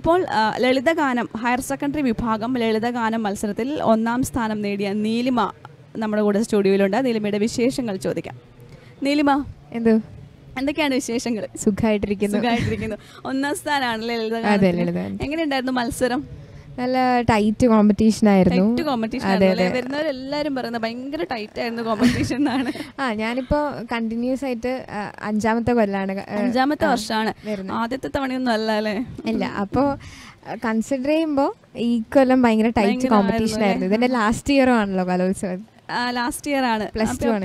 ഇപ്പോൾ ലളിതഗാനം higher secondary വിഭാഗം ലളിതഗാനം മത്സരത്തിൽ ഒന്നാം സ്ഥാനം നേടിയ നീലിമ നമ്മുടെ കൂടെ സ്റ്റുഡിയോയിലുണ്ട്. നീലിമയുടെ വിശേഷങ്ങൾ ചോദിക്കാം. നീലിമ എന്തോ? എന്തൊക്കെയാണ് വിശേഷങ്ങൾ? സുഖമായിട്ടിരിക്കുന്നു സുഖമായിട്ടിരിക്കുന്നു ഒന്നാം സ്ഥാനമാണ് ലളിതഗാനം എങ്ങനെയുണ്ടായിരുന്നു മത്സരം? നല്ല ടൈറ്റ് കോമ്പറ്റീഷൻ ആയിരുന്നു. ടൈറ്റ് കോമ്പറ്റീഷൻ വരുന്നവരെല്ലാരും പറയുന്നത് ഭയങ്കര ടൈറ്റ് ആയിരുന്നു കോമ്പറ്റീഷൻ എന്നാണ്. ആ ഞാനിപ്പോ കണ്ടിന്യൂസ് ആയിട്ട് അഞ്ചാമത്തെ കൊല്ലാണ് അഞ്ചാമത്തെ വർഷമാണ്. ആദ്യത്തെ തവണയൊന്നും അല്ല അല്ലേ? ഇല്ല അപ്പോ കൺസിഡർ ചെയ്യുമ്പോ ഈ കൊല്ലം ഭയങ്കര ടൈറ്റ് കോമ്പറ്റീഷൻ ആയിരുന്നു ആയിരുന്നു. ഇതിന്റെ ലാസ്റ്റ് ഇയറും ആണല്ലോ കലോത്സവം. ലാസ്റ്റ് ഇയർ ആണ്. പ്ലസ് ടു ആണ്.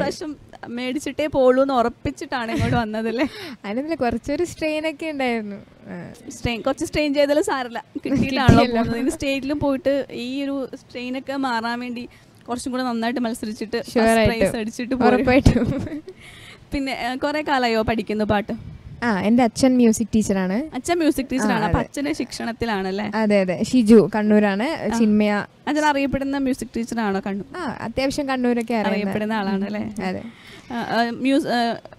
മേടിച്ചിട്ടേ പോളൂ എന്ന് ഉറപ്പിച്ചിട്ടാണ് ഇങ്ങോട്ട് വന്നതല്ലേ അതിനെന്തില്ല കുറച്ചൊരു സ്ട്രെയിൻ ഒക്കെ ഉണ്ടായിരുന്നു. സ്ട്രെയിൻ കുറച്ച് സ്ട്രെയിൻ ചെയ്താലും സാരല്ല. കിട്ടിയിട്ടാണല്ലോ. പോകുന്നത്. സ്റ്റേറ്റിലും പോയിട്ട് ഈ ഒരു സ്ട്രെയിൻ ഒക്കെ മാറാൻ വേണ്ടി കുറച്ചും കൂടെ നന്നായിട്ട് മത്സരിച്ചിട്ട്. അടിച്ചിട്ട് പിന്നെ കുറെ കാലമായോ പഠിക്കുന്നു പാട്ട്? ആ എന്റെ അച്ഛൻ മ്യൂസിക് ടീച്ചറാണ് അച്ഛൻ മ്യൂസിക് ടീച്ചറാണ് അപ്പൊ. അച്ഛന്റെ ശിക്ഷണത്തിലാണല്ലേ? അതെ അതെ. ഷിജു കണ്ണൂരാണ്. ചിന്മയ. അച്ഛൻ അറിയപ്പെടുന്ന മ്യൂസിക് ടീച്ചറാണോ കണ്ണൂർ ആ അത്യാവശ്യം കണ്ണൂരൊക്കെ അറിയപ്പെടുന്ന ആളാണ് അല്ലേ അതെ.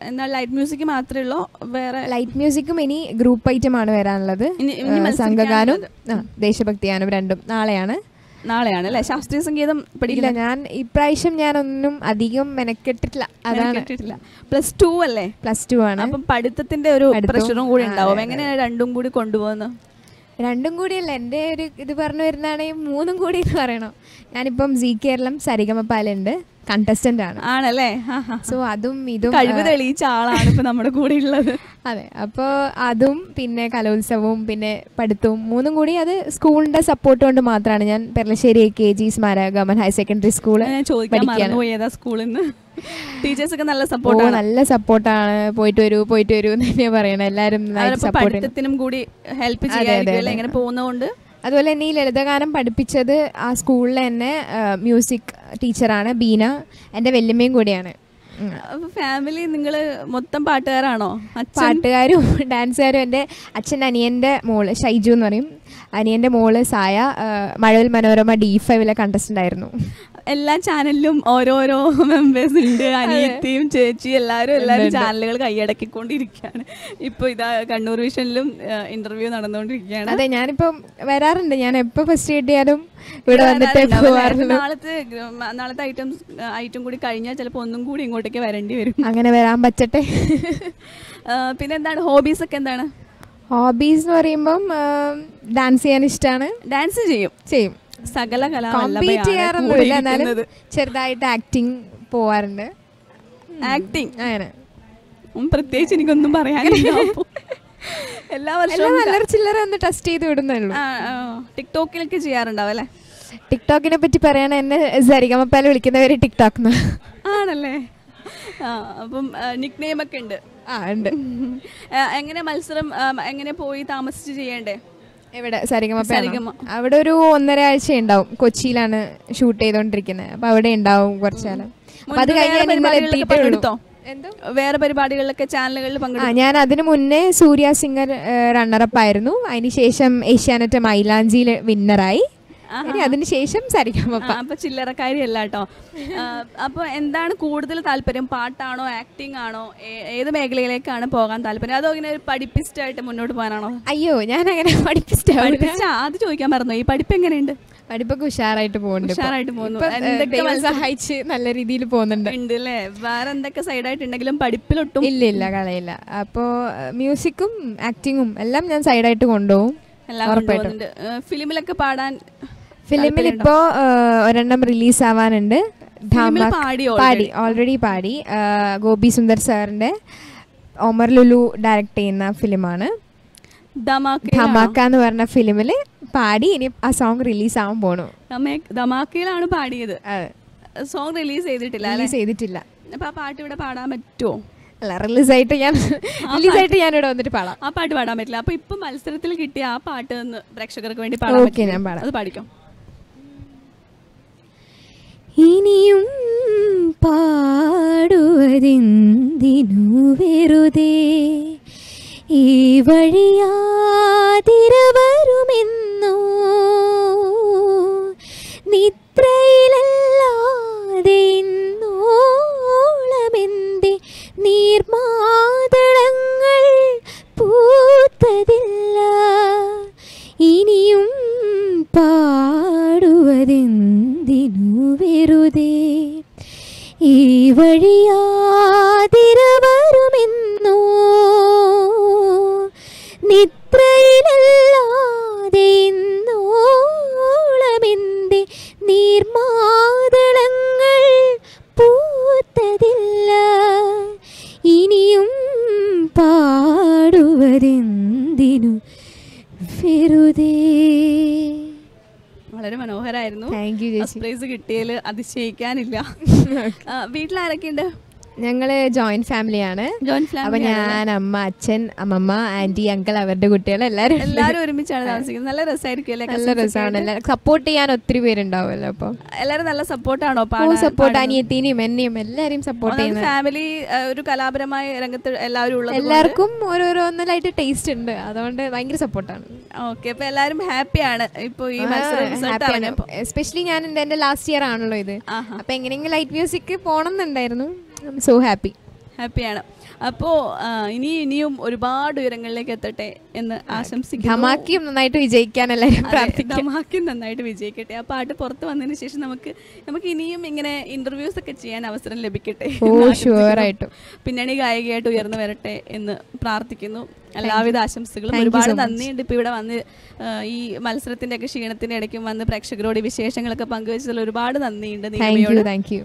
എന്നാൽ ലൈറ്റ് മ്യൂസിക് മാത്രമേ ഉള്ളൂ. വേറെ ലൈറ്റ് മ്യൂസിക്കും ഇനി ഗ്രൂപ്പ് ഐറ്റം ആണ് വരാനുള്ളത്. ദേശഭക്തിയാനും സംഘഗാനം. ആ, രണ്ടും നാളെയാണ്. നാളെയാണ് അല്ലെ ശാസ്ത്രീയ സംഗീതം പഠിക്കില്ല ഞാൻ ഇപ്രാവശ്യം ഞാനൊന്നും അധികം മെനക്കെട്ടിട്ടില്ല. അതാണ് പ്ലസ് ടു അല്ലേ? പ്ലസ് ടു ആണ്. അപ്പം പഠിത്തത്തിന്റെ ഒരു പ്രഷറും കൂടി ഉണ്ടാവും. എങ്ങനെയാണ് രണ്ടും കൂടി കൊണ്ടുപോകുന്നത്? രണ്ടും കൂടിയല്ല എന്റെ ഒരു ഇത് പറഞ്ഞു വരുന്നതാണെങ്കിൽ മൂന്നും കൂടി എന്ന് പറയണം. ഞാനിപ്പം സി കേരളം സരിഗമപ്പാലുണ്ട് കണ്ടസ്റ്റന്റ് ആണ്. ആണല്ലേ. സോ അതും ഇതും കഴിവ് തെളിയിച്ച ആളാണ് ഇപ്പൊ നമ്മുടെ കൂടെ ഉള്ളത്. അതെ അപ്പോൾ അതും പിന്നെ കലോത്സവവും പിന്നെ പഠിത്തവും മൂന്നും കൂടി അത് സ്കൂളിന്റെ സപ്പോർട്ട് കൊണ്ട് മാത്രമാണ് ഞാൻ പെർലശ്ശേരി കെ ജി സ്മാരക ഗവൺമെന്റ് ഹയർ സെക്കൻഡറി സ്കൂൾ സ്കൂളിൽ നിന്ന് ടീച്ചേഴ്സ് ഒക്കെ നല്ല സപ്പോർട്ടാണ് നല്ല സപ്പോർട്ടാണ് പോയിട്ട് വരൂ പോയിട്ട് വരൂ എന്ന് തന്നെയാ പറയണത് എല്ലാവരും അവരപ്പോ സപ്പോർട്ട് പഠിത്തത്തിനും കൂടി ഹെൽപ്പ് ചെയ്യാതെ പോകുന്നതുകൊണ്ട് അതുപോലെ തന്നെ ഈ ലളിതഗാനം പഠിപ്പിച്ചത് ആ സ്കൂളിലെ തന്നെ മ്യൂസിക് ടീച്ചറാണ് ബീന. എന്റെ വല്യമ്മയും കൂടിയാണ്. ഫാമിലി നിങ്ങൾ മൊത്തം പാട്ടുകാരാണോ? പാട്ടുകാരും ഡാൻസുകാരും എന്റെ അച്ഛൻ അനിയന്റെ മോൾ ഷൈജു എന്ന് പറയും. അനിയന്റെ മോൾ സായ മഴവിൽ മനോരമ ഡി ഫൈവിലെ കണ്ടസ്റ്റന്റ് ആയിരുന്നു. എല്ലാ ചാനലിലും ഓരോരോ മെമ്പേഴ്സ് ഉണ്ട്. അനിയത്തിയും ചേച്ചി എല്ലാവരും എല്ലാവരും ചാനലുകൾ കൈയടക്കിക്കൊണ്ടിരിക്കുകയാണ്. ഇപ്പൊ ഇതാ കണ്ണൂർ വിഷനിലും ഇന്റർവ്യൂ നടന്നുകൊണ്ടിരിക്കുകയാണ്. അതെ ഞാനിപ്പം വരാറുണ്ട്. ഞാൻ എപ്പോൾ ഫസ്റ്റ് കിട്ടിയാലും ഇവിടെ വന്നിട്ട് നാളത്തെ നാളത്തെ ഐറ്റംസ് ഐറ്റം കൂടി കഴിഞ്ഞാൽ ചിലപ്പോൾ ഒന്നും കൂടി ഇങ്ങോട്ടേക്ക് വരേണ്ടി വരും. അങ്ങനെ വരാൻ പറ്റട്ടെ. പിന്നെ എന്താണ് ഹോബീസ് ഒക്കെ എന്താണ്? ഹോബീസ് എന്ന് പറയുമ്പം ഡാൻസ് ചെയ്യാൻ ഇഷ്ടമാണ് ഡാൻസ് ചെയ്യും. ചെയ്യും. സകല കോമ്പീറ്റ് ചെയ്യാറൊന്നുമില്ല എന്നാലും ചെറുതായിട്ട് ആക്ടിങ് പോവാറുണ്ട്. ആക്ടിങ് അങ്ങനെ. പ്രത്യേകിച്ച് എനിക്കൊന്നും പറയാനില്ല. എല്ലാ വർഷവും നല്ല ചില്ലറ ഒന്ന് ടെസ്റ്റ് ചെയ്ത് വിടുന്നുള്ളൂ. ടിക്ടോക്കിലൊക്കെ ചെയ്യാറുണ്ടാവും അല്ലേ? ടിക്ടോക്കിനെ പറ്റി പറയാൻ എന്നെ സരിഗമപ്പാല വിളിക്കുന്നവര് ടിക്ടോക്ക് ആണല്ലേ? അപ്പം നിക് നെയിം ഒക്കെ ഉണ്ട്. ആ ഉണ്ട്. എങ്ങനെ മത്സരം എങ്ങനെ പോയി താമസിച്ച് ചെയ്യണ്ടേ? എവിടെ? സരിഗമ സരിഗമ. അവിടെ ഒരു ഒന്നര ആഴ്ച ഉണ്ടാവും കൊച്ചിയിലാണ് ഷൂട്ട് ചെയ്തോണ്ടിരിക്കുന്നത് അപ്പൊ അവിടെ ഉണ്ടാവും കുറച്ചു കാലം. അപ്പൊ അത് കഴിഞ്ഞാൽ കഴിഞ്ഞ് വേറെ ഞാൻ പരിപാടികളിലൊക്കെ? എന്തോ? വേറെ ചാനലുകളിൽ പങ്കെടുത്തു? ഞാൻ അതിനു മുന്നേ സൂര്യ സിംഗർ റണ്ണറപ്പ് ആയിരുന്നു. അതിനുശേഷം ഏഷ്യാനെറ്റ് മൈലാഞ്ചിയിൽ വിന്നറായി ഇനി അതിനുശേഷം അപ്പൊ. കേട്ടോ. അപ്പൊ എന്താണ് കൂടുതൽ താല്പര്യം? പാട്ടാണോ ആക്ടിംഗ് ആണോ? ഏത് മേഖലയിലേക്കാണ് പോകാൻ താല്പര്യം? അതോ ഇങ്ങനെ പഠിപ്പിസ്റ്റ് ആയിട്ട് മുന്നോട്ട് പോകാനാണോ? അയ്യോ ഞാൻ അങ്ങനെ അത് ചോദിക്കാൻ പറഞ്ഞു ഈ പഠിപ്പ് എങ്ങനെയുണ്ട്? പഠിപ്പൊക്കെ ഉഷാറായിട്ട് പോകുന്നുണ്ട്. ഉഷാറായിട്ട് പോകുന്നു. സഹായിച്ച് നല്ല രീതിയിൽ പോകുന്നുണ്ട്. ഉണ്ട് അല്ലേ വേറെ എന്തൊക്കെ സൈഡായിട്ടുണ്ടെങ്കിലും പഠിപ്പിലൊട്ടും ഇല്ല ഇല്ല കളയില്ല. അപ്പോ മ്യൂസിക്കും ആക്ടിങ്ങും എല്ലാം ഞാൻ സൈഡായിട്ട് കൊണ്ടുപോകും. എല്ലാം ഫിലിമിലൊക്കെ പാടാൻ ഫിലിമിൽ ഇപ്പോ ഒരെണ്ണം റിലീസ് ആവാനുണ്ട് പാടി ഓൾറെഡി പാടി. ഗോപി സുന്ദർ സാറിന്റെ ഒമർ ലുലു ഡയറക്ട് ചെയ്യുന്ന ഫിലിമാണ്? ധമാക്ക എന്ന് പറഞ്ഞ ഫിലിമിൽ പാടി ഇനി ആ സോങ് റിലീസ് ആവാൻ പോണു. ധമേ- ധമാക്കയിലാണ് പാടിയത്. സോങ് റിലീസ് ചെയ്തിട്ടില്ല റിലീസ് ചെയ്തിട്ടില്ല. അപ്പൊ ആ പാട്ട് ഇവിടെ പാടാൻ പറ്റുമോ അല്ല റിലീസായിട്ട് ഞാൻ റിലീസ് റിലീസായിട്ട് ഞാൻ ഇവിടെ വന്നിട്ട് പാടാം. ആ പാട്ട് പാടാൻ പറ്റില്ല. അപ്പൊ ഇപ്പൊ മത്സരത്തിൽ കിട്ടിയ ആ പാട്ട് പ്രേക്ഷകർക്ക് വേണ്ടി പാടാം ഓക്കേ, ഞാൻ പാടാം. അത് പാടിക്കാം? വഴിയാതിരവരുമെന്നോ. നിദ്രയിലല്ലാതെ ഇന്നോളമെന്തേ? നീർമാതളങ്ങൾ പൂത്തതില്ല. ഇനിയും പാടുവതെന്തിനു വെറുതെ? ഈ വഴി ഫസ്റ്റ് പ്രൈസ് കിട്ടിയതിൽ അതിശയിക്കാനില്ല വീട്ടിലാരൊക്കെയുണ്ട്? ഞങ്ങൾ ജോയിന്റ് ഫാമിലിയാണ് അപ്പൊ ഞാൻ അമ്മ അച്ഛൻ അമ്മമ്മ ആന്റി അങ്കിൾ അവരുടെ കുട്ടികൾ എല്ലാരും. എല്ലാരും ഒരുമിച്ചാണ് താമസിക്കുന്നത്. നല്ല രസമായിരിക്കും നല്ല രസമാണ് സപ്പോർട്ട് ചെയ്യാൻ ഒത്തിരി പേരുണ്ടാവുമല്ലോ അപ്പൊ. എല്ലാരും നല്ല സപ്പോർട്ടാണോ സപ്പോർട്ട് അനിയത്തിനെയും എന്നെയും എല്ലാരെയും സപ്പോർട്ട് ചെയ്യുന്നത്. ഫാമിലി ഒരു കലാപരമായ രംഗത്ത് എല്ലാവരും ഉള്ളത് എല്ലാവർക്കും ഓരോരോന്നിലായിട്ട് ടേസ്റ്റ് ഉണ്ട്. അതുകൊണ്ട് ഭയങ്കര സപ്പോർട്ടാണ് ഓക്കെ അപ്പൊ എല്ലാരും ഹാപ്പിയാണ് ഇപ്പൊ ഈ എസ്പെഷ്യലി ഞാൻ എന്റെ ലാസ്റ്റ് ഇയർ ആണല്ലോ ഇത്. അപ്പൊ എങ്ങനെയെങ്കിലും ലൈറ്റ് മ്യൂസിക് സോ ഹാപ്പി ഹാപ്പിയാണ് അപ്പോ ഇനി ഇനിയും ഒരുപാട് ഉയരങ്ങളിലേക്ക് എത്തട്ടെ എന്ന് ആശംസിക്കുന്നു. ധമാക്കിയും നന്നായിട്ട് വിജയിക്കാൻ എല്ലാവരും അതെ, പ്രാർത്ഥിക്കും. ധമാക്കി നന്നായിട്ട് വിജയിക്കട്ടെ. ആ പാട്ട് പുറത്ത് വന്നതിന് ശേഷം നമുക്ക് നമുക്ക് ഇനിയും ഇങ്ങനെ ഇന്റർവ്യൂസ് ഒക്കെ ചെയ്യാൻ അവസരം ലഭിക്കട്ടെ. ഷുവർ ആയിട്ടും. പിന്നണി ഗായികയായിട്ട് ഉയർന്നു വരട്ടെ എന്ന് പ്രാർത്ഥിക്കുന്നു. എല്ലാവിധ ആശംസകളും. ഒരുപാട്. നന്ദിയുണ്ട്. ഇപ്പൊ ഇവിടെ വന്ന് ഈ മത്സരത്തിന്റെ ഒക്കെ ക്ഷീണത്തിന്റെ ഇടയ്ക്കും വന്ന് പ്രേക്ഷകരോട് വിശേഷങ്ങളൊക്കെ പങ്കുവച്ചതിൽ ഒരുപാട് നന്ദിയുണ്ട് താങ്ക് യു